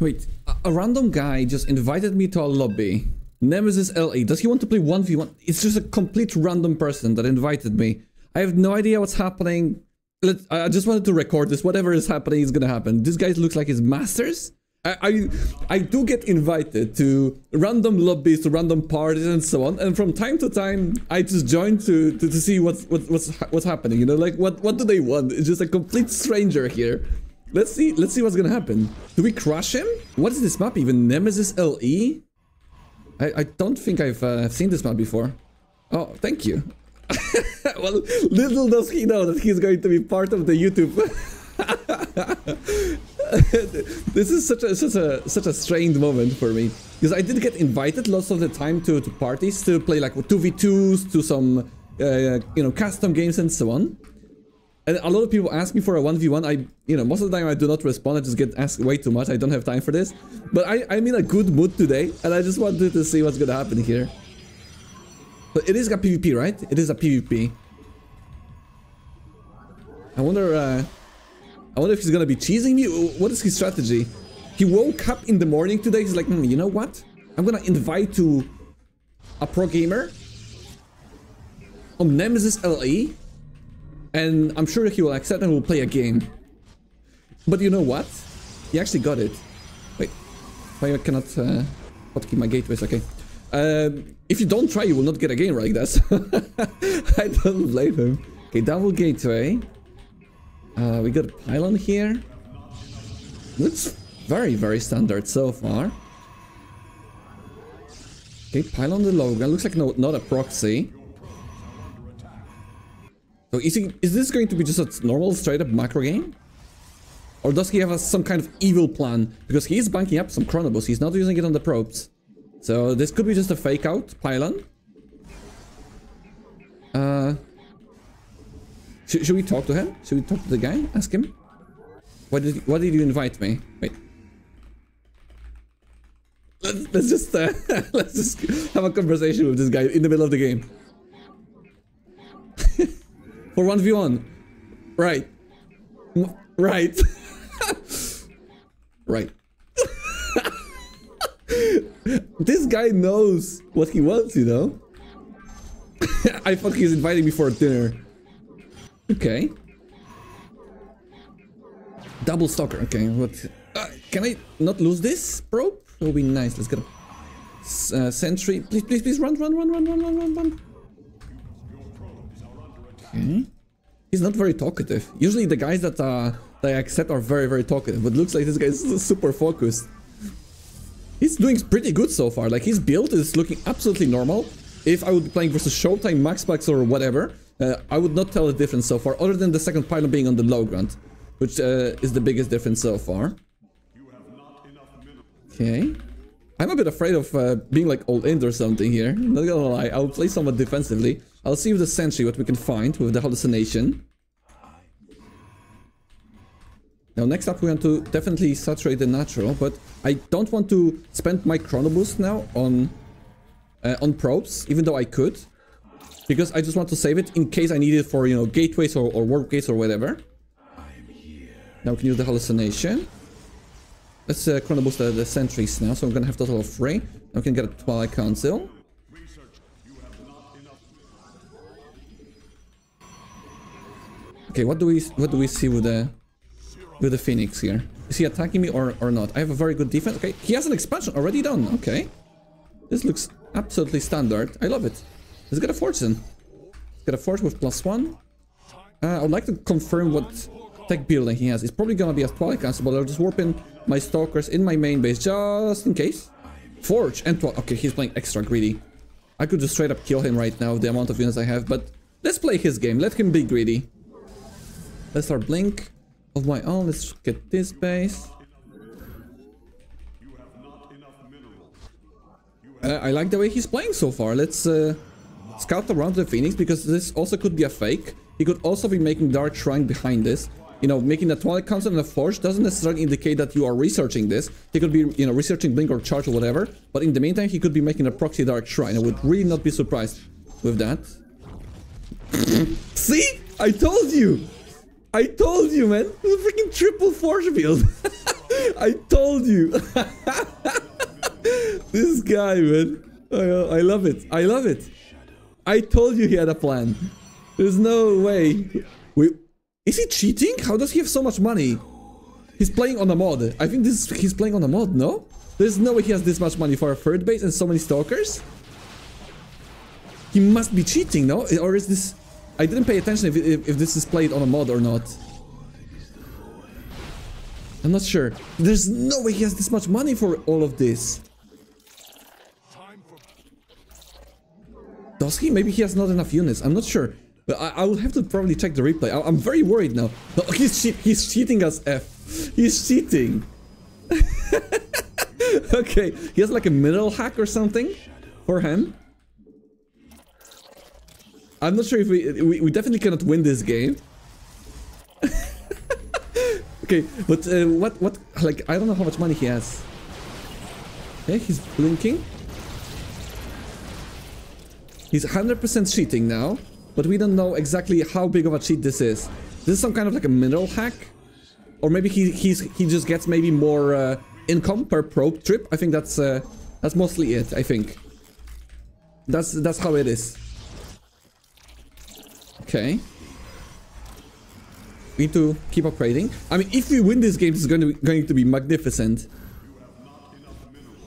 Wait, a, random guy just invited me to a lobby. Nemesis LE. Does he want to play 1v1? It's just a complete random person that invited me. I have no idea what's happening. Let, I just wanted to record this. Whatever is happening is gonna happen. This guy looks like his masters. I, I, I do get invited to random lobbies, to random parties, and so on. And from time to time, I just join to to, to see what's what, what's what's happening. You know, like what what do they want? It's just a complete stranger here. Let's see. Let's see what's gonna happen. Do we crush him? What is this map even? Nemesis LE? I I don't think I've uh, seen this map before. Oh, thank you. well, little does he know that he's going to be part of the YouTube. this is such a such a such a strange moment for me because I did get invited lots of the time to to parties to play like two v twos to some uh, you know custom games and so on. And a lot of people ask me for a 1v1. I, you know, most of the time I do not respond. I just get asked way too much. I don't have time for this. But I, I'm in a good mood today. And I just wanted to see what's going to happen here. But it is a PvP, right? It is a PvP. I wonder, uh, I wonder if he's gonna be cheesing me. What is his strategy? He woke up in the morning today. He's like, hmm, you know what? I'm gonna invite to a pro gamer on Nemesis LE, and I'm sure he will accept and we'll play a game. But you know what? He actually got it. Wait, I cannot uh, hotkey my gateways. Okay. Um, if you don't try, you will not get a game like that. I don't blame him. Okay, double gateway. Uh, we got a pylon here. Looks very, very standard so far. Okay, pylon the Logan. Looks like no, not a proxy. So is, he, is this going to be just a normal straight up macro game? Or does he have a, some kind of evil plan? Because he is banking up some Chrono Boost. He's not using it on the probes. So this could be just a fake out pylon. Uh, sh should we talk to him? Should we talk to the guy? Ask him. Why did why did you invite me? Wait. Let's, let's just uh, let's just have a conversation with this guy in the middle of the game. For one v one, right? Right. right. this guy knows what he wants, you know? I thought he's inviting me for dinner. Okay. Double stalker. Okay, what? Uh, can I not lose this, bro? That would be nice. Let's get a uh, sentry. Please, please, please, run, run, run, run, run, run, run, run. Okay. He's not very talkative. Usually the guys that uh, that I accept are very, very talkative, but looks like this guy is super focused. He's doing pretty good so far. Like his build is looking absolutely normal. If I would be playing versus Showtime, Maxpax or whatever, uh, I would not tell the difference so far, other than the second pylon being on the low ground, which uh, is the biggest difference so far. Okay. I'm a bit afraid of uh, being like all in or something here. Not gonna lie, I'll play somewhat defensively. I'll see with the sentry what we can find with the hallucination. Now next up we want to definitely saturate the natural, but I don't want to spend my chrono boost now on uh, on probes, even though I could. Because I just want to save it in case I need it for, you know, gateways or, or warp gates or whatever. Now we can use the hallucination. Let's uh, chrono boost the, the sentries now, so I'm gonna have total of three. Now we can get a Twilight Council. Okay, what do we what do we see with the with the Phoenix here. Is he attacking me or, or not? I have a very good defense. Okay, he has an expansion already done. Okay. This looks absolutely standard. I love it. Let's get a fortune. Let's get a fortune with plus one. Uh, I would like to confirm what tech building he has. It's probably gonna be a Twilight Council, but I'll just warp in my Stalkers in my main base just in case. Forge and Twilight. Okay, he's playing extra greedy. I could just straight up kill him right now, the amount of units I have, but let's play his game. Let him be greedy. Let's start Blink of my own. Let's get this base. Uh, I like the way he's playing so far. Let's uh, scout around the Phoenix because this also could be a fake. He could also be making Dark Shrine behind this. You know, making a Twilight Council and a Forge doesn't necessarily indicate that you are researching this. He could be, you know, researching Blink or Charge or whatever. But in the meantime, he could be making a proxy Dark Shrine. I would really not be surprised with that. See? I told you! I told you, man. A freaking triple force field. I told you. this guy, man. I, uh, I love it. I love it. I told you he had a plan. There's no way. Wait, is he cheating? How does he have so much money? He's playing on a mod. I think this he's playing on a mod, no? There's no way he has this much money for a third base and so many stalkers. He must be cheating, no? Or is this... I didn't pay attention if, if, if this is played on a mod or not. I'm not sure. There's no way he has this much money for all of this. Does he? Maybe he has not enough units. I'm not sure. But I, I will have to probably check the replay. I, am very worried now. No, he's, che he's cheating us, F. He's cheating. okay, he has like a middle hack or something for him. I'm not sure if we, we, we definitely cannot win this game. okay, but uh, what, what, like, I don't know how much money he has. Okay, he's blinking. He's 100% cheating now, but we don't know exactly how big of a cheat this is. This is some kind of like a mineral hack? Or maybe he he's, he just gets maybe more uh, income per probe trip. I think that's uh, that's mostly it, I think. That's that's how it is. Okay. We need to keep upgrading. I mean, if we win this game, it's going to be, going to be magnificent.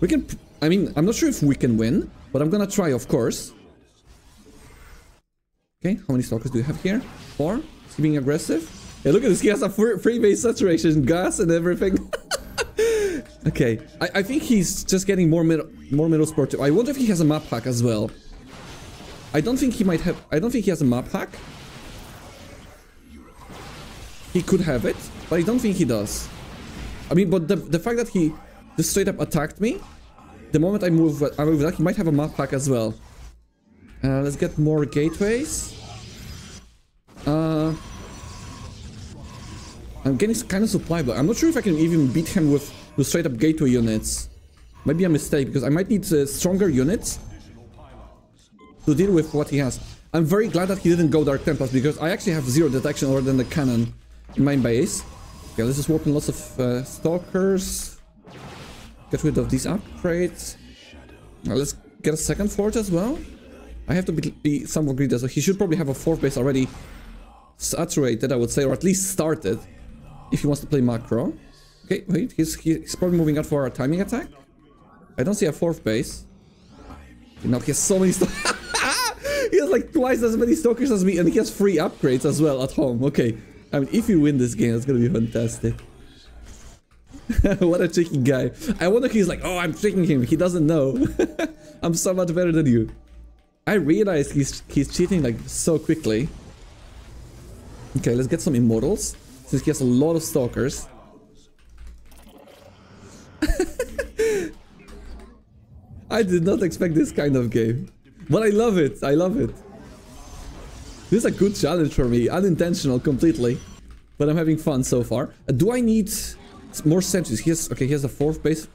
We can... I mean, I'm not sure if we can win, but I'm gonna try, of course. Okay, how many stalkers do we have here? Four? Is he being aggressive? Hey, look at this. He has a free base saturation, gas and everything. okay, I, I, think he's just getting more middle, more middle sport. I wonder if he has a map hack as well. I don't think he might have... I don't think he has a map hack. He could have it, but I don't think he does. I mean, but the, the fact that he just straight up attacked me, the moment I move, I move that, he might have a map hack as well. Uh, let's get more gateways. Uh, I'm getting kind of supply but I'm not sure if I can even beat him with, the straight up gateway units. Maybe a mistake, because I might need uh, stronger units to deal with what he has. I'm very glad that he didn't go Dark Templars, because I actually have zero detection other than the cannon in my base. Okay, let's just warp in lots of uh, stalkers. Get rid of these upgrades. Now let's get a second forge as well. I have to be, be somewhat greedy, so he should probably have a fourth base already saturated, I would say, or at least started, if he wants to play macro. Okay, wait, he's, he's probably moving out for a timing attack. I don't see a fourth base. Now he has so many He has like twice as many stalkers as me, and he has free upgrades as well at home. Okay, I mean, if you win this game, it's gonna be fantastic. what a tricky guy. I wonder if he's like, oh, I'm tricking him. He doesn't know. I'm so much better than you. I realized he's he's cheating like so quickly. Okay, let's get some immortals. Since he has a lot of stalkers. I did not expect this kind of game. But I love it. I love it. This is a good challenge for me. Unintentional completely. But I'm having fun so far. Uh, do I need more sentries? He has, okay, he has a fourth base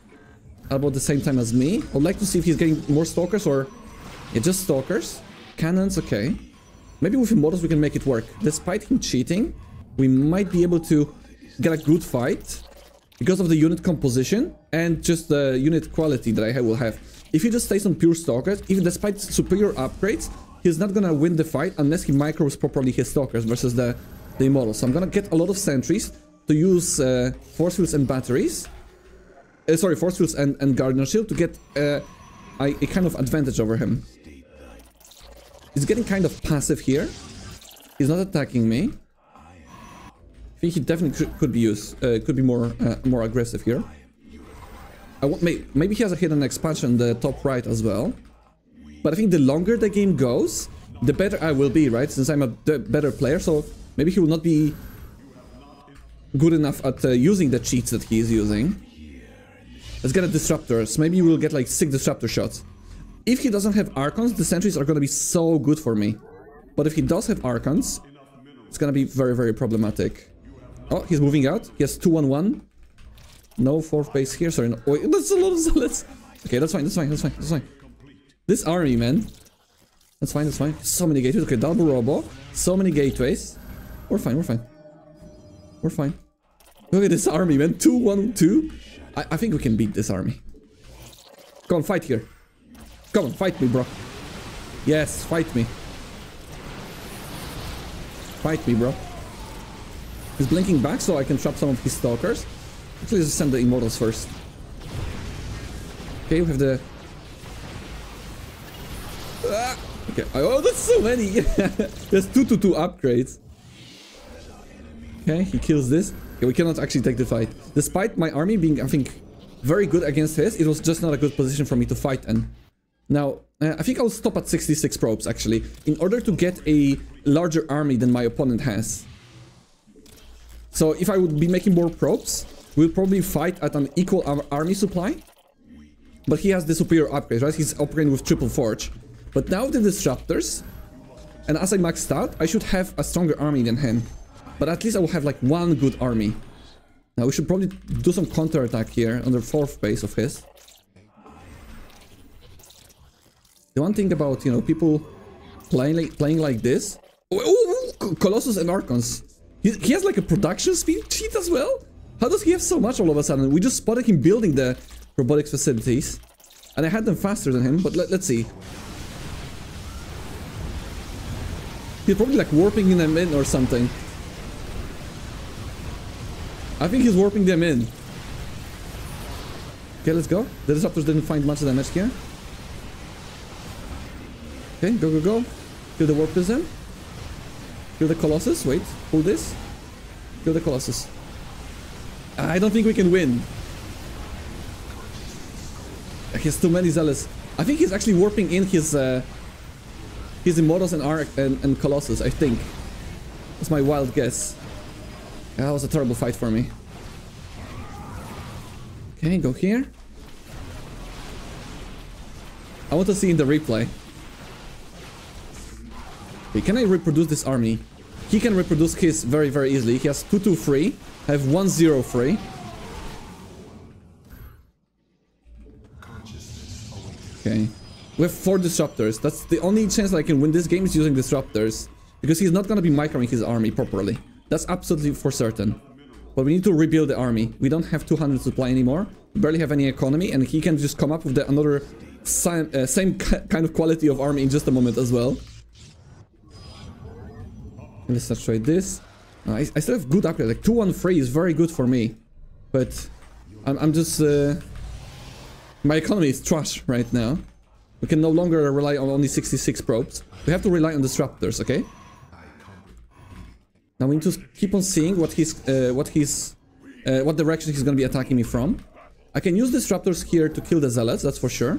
about the same time as me. I'd like to see if he's getting more stalkers or yeah, just stalkers. Cannons, okay. Maybe with immortals we can make it work. Despite him cheating, we might be able to get a good fight because of the unit composition and just the unit quality that I will have. If he just stays on pure stalkers, even despite superior upgrades, he's not gonna win the fight unless he micros properly his stalkers versus the, the immortals. So I'm gonna get a lot of sentries to use uh, force fields and batteries. Uh, sorry, force fields and, and Guardian Shield to get uh, a, a kind of advantage over him. He's getting kind of passive here. He's not attacking me. I think he definitely could, could be used, uh, could be more uh, more aggressive here. Maybe he has a hidden expansion in the top right as well. But I think the longer the game goes, the better I will be, right? Since I'm a better player, so maybe he will not be good enough at uh, using the cheats that he is using. Let's get a disruptor. So maybe we'll get like six disruptor shots. If he doesn't have Archons, the sentries are gonna be so good for me. But if he does have Archons, it's gonna be very, very problematic. Oh, he's moving out. He has 2-1-1. No fourth base here. Sorry, no. Wait, that's a lot of zealots. Okay, that's fine, that's fine, that's fine, that's fine. This army, man. That's fine, that's fine. So many gateways. Okay, double robo. So many gateways. We're fine, we're fine. We're fine. Look at this army, man. 2 1 2. I, I think we can beat this army. Come on, fight here. Come on, fight me, bro. Yes, fight me. Fight me, bro. He's blinking back so I can trap some of his stalkers. Let's send the immortals first. Okay, we have the... Ah, okay, oh, that's so many! There's 2 to 2 upgrades. Okay, he kills this. Okay, we cannot actually take the fight. Despite my army being, I think, very good against his, it was just not a good position for me to fight in. Now, uh, I think I'll stop at 66 probes, actually, in order to get a larger army than my opponent has. So if I would be making more probes, we'll probably fight at an equal ar army supply. But he has the superior upgrade, right? He's operating with triple forge. But now the disruptors, and as I maxed out, I should have a stronger army than him. But at least I will have like one good army. Now we should probably do some counterattack here on the fourth base of his. The one thing about, you know, people playing like, playing like this... Oh, oh, oh Colossus and Archons. He, he has like a production speed cheat as well? How does he have so much all of a sudden? We just spotted him building the robotics facilities. And I had them faster than him, but let, let's see. He's probably like warping them in or something. I think he's warping them in. Okay, let's go. The disruptors didn't find much damage here. Okay, go, go, go. Kill the warp prism. Kill the Colossus. Wait, pull this. Kill the Colossus. I don't think we can win. He has too many zealots. I think he's actually warping in his uh, his Immortals and Arc and, and Colossus, I think. That's my wild guess. That was a terrible fight for me. Okay, go here. I want to see in the replay. Okay, can I reproduce this army? He can reproduce his very, very easily. He has 2-2 free. I have 1-0 free. Okay. We have 4 disruptors. That's the only chance I can win this game is using disruptors. Because he's not gonna be microing his army properly. That's absolutely for certain. But we need to rebuild the army. We don't have 200 supply anymore. We barely have any economy, and he can just come up with the, another same, uh, same kind of quality of army in just a moment as well. Let's saturate this. I, I, still have good upgrade. Like 213 is very good for me. But I'm, I'm just... Uh, my economy is trash right now. We can no longer rely on only 66 probes. We have to rely on disruptors, okay? Now we need to keep on seeing what he's, uh, what he's, uh, what direction he's gonna be attacking me from. I can use disruptors here to kill the zealots, that's for sure.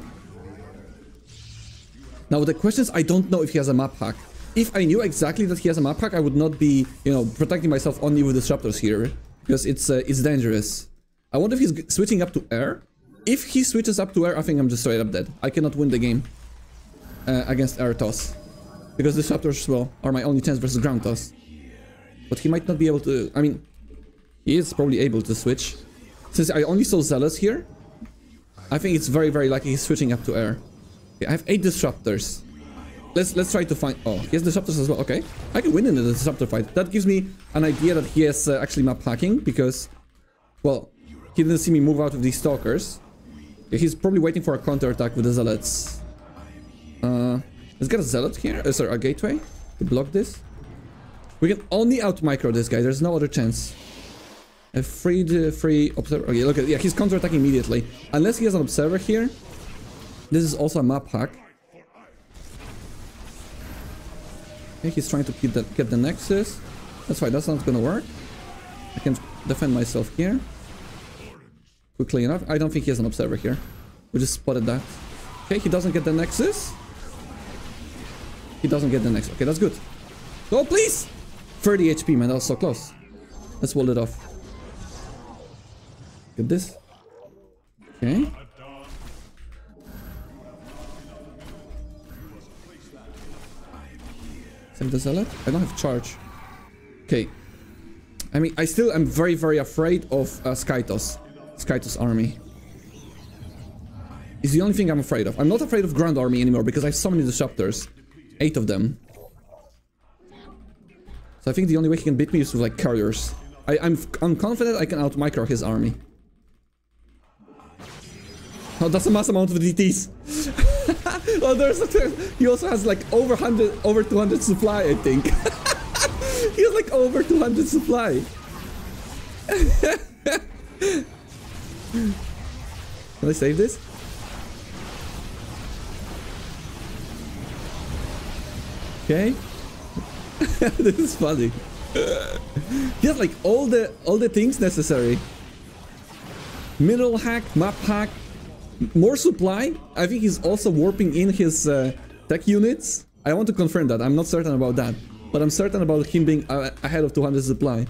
Now the question is, I don't know if he has a map hack. If I knew exactly that he has a map hack, I would not be, you know, protecting myself only with disruptors here, because it's uh, it's dangerous. I wonder if he's switching up to air. If he switches up to air, I think I'm just straight up dead. I cannot win the game uh, against air toss, because disruptors, well, are my only chance versus ground toss. But he might not be able to... I mean, he is probably able to switch. Since I only saw Zealots here, I think it's very, very likely he's switching up to air. Okay, I have 8 Disruptors. Let's let's try to find... Oh, he has Disruptors as well. Okay. I can win in the Disruptor fight. That gives me an idea that he has uh, actually map hacking because... Well, he didn't see me move out of these Stalkers. He's probably waiting for a counter attack with the Zealots. Uh, let's get a Zealot here. Uh, sorry, a Gateway to block this. We can only out micro this guy. There's no other chance. A free, free observer. Okay, look at yeah, he's counter attacking immediately. Unless he has an observer here. This is also a map hack. Okay, he's trying to the, get the nexus. That's fine. That's not gonna work. I can defend myself here. Quickly enough. I don't think he has an observer here. We just spotted that. Okay, he doesn't get the nexus. He doesn't get the nexus. Okay, that's good. Go, please! 30 HP, man. That was so close. Let's wall it off. Get this. Okay. Save the zealot. I don't have charge. Okay. I mean, I still am very, very afraid of uh, Skytoss. Skytoss army. Is the only thing I'm afraid of. I'm not afraid of Grand Army anymore because I have so many disruptors. Eight of them. So I think the only way he can beat me is with like carriers. I, I'm, I'm confident I can out micro his army. Oh, that's a mass amount of DTs. oh, there's he also has like over 100, over 200 supply, I think. he has like over 200 supply. Can I save this? Okay. this is funny. he has like all the all the things necessary. Middle hack, map hack, more supply. I think he's also warping in his uh, tech units. I want to confirm that. I'm not certain about that. But I'm certain about him being uh, ahead of 200 supply.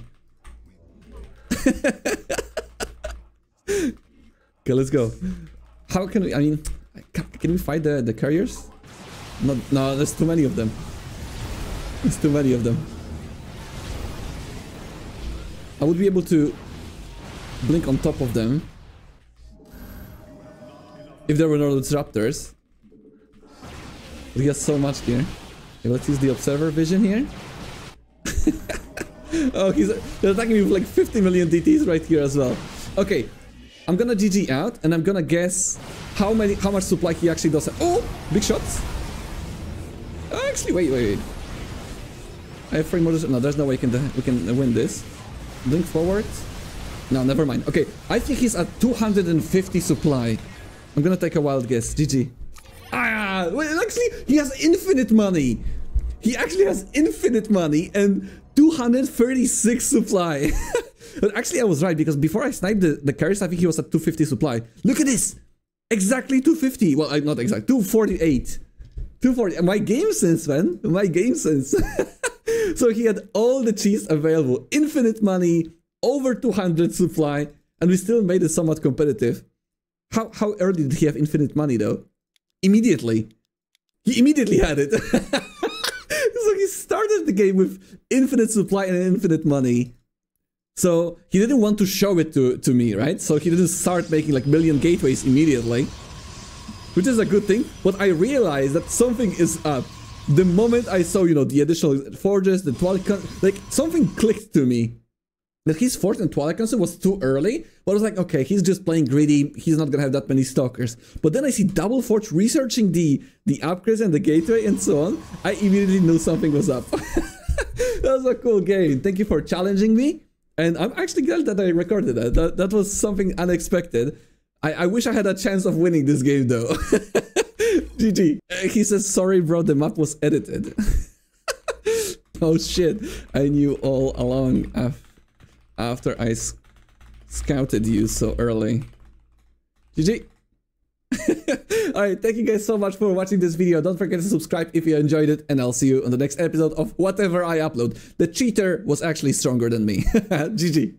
okay, let's go. How can we... I mean, can, we fight the, the carriers? No, no, there's too many of them. There's too many of them. I would be able to blink on top of them if there were no disruptors. We got so much here. Okay, let's use the observer vision here. oh, he's they're attacking me with like 50 million DTs right here as well. Okay, I'm gonna GG out and I'm gonna guess how many how much supply he actually does. Oh, big shots. Actually, wait, wait, wait. I have three more. No, there's no way we can we can win this. Blink forward. No, never mind. Okay, I think he's at 250 supply. I'm gonna take a wild guess. GG. Ah, wait, actually, he has infinite money. He actually has infinite money and 236 supply. but actually, I was right because before I sniped the, the carriers, I think he was at 250 supply. Look at this. Exactly 250. Well, not exact. 248. 240. My game sense, man. My game sense. so he had all the cheese available. Infinite money, over 200 supply, and we still made it somewhat competitive. How, how early did he have infinite money, though? Immediately. He immediately had it. so he started the game with infinite supply and infinite money. So he didn't want to show it to, to me, right? So he didn't start making like million gateways immediately. Which is a good thing. But I realized that something is up. The moment I saw, you know, the additional forges, the twilight, like something clicked to me that his forge and Twilight Council was too early, but I was like, okay, he's just playing greedy, he's not gonna have that many stalkers. But then I see Double Forge researching the, the upgrades and the gateway and so on, I immediately knew something was up. that was a cool game, thank you for challenging me, and I'm actually glad that I recorded that, that, that was something unexpected. I, I wish I had a chance of winning this game though. GG. Uh, he says, sorry bro, the map was edited. oh shit, I knew all along after I scouted you so early. GG! Alright, thank you guys so much for watching this video. Don't forget to subscribe if you enjoyed it, and I'll see you on the next episode of whatever I upload. The cheater was actually stronger than me. GG.